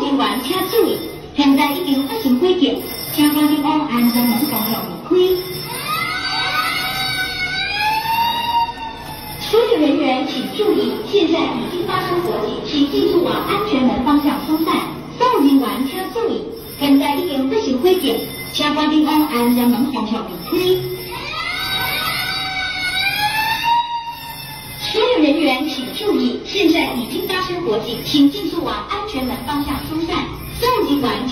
人员请注意，现在已经发生火警，请观众往安全门方向离开。所有人员请注意，现在已经发生火警，请尽速往安全门方向疏散。所有人员请注意，现在已经发生火警，请观众往安全门方向离开。所有人请注意，现在已经发生火警，请尽速往安全门方向疏散。所有人员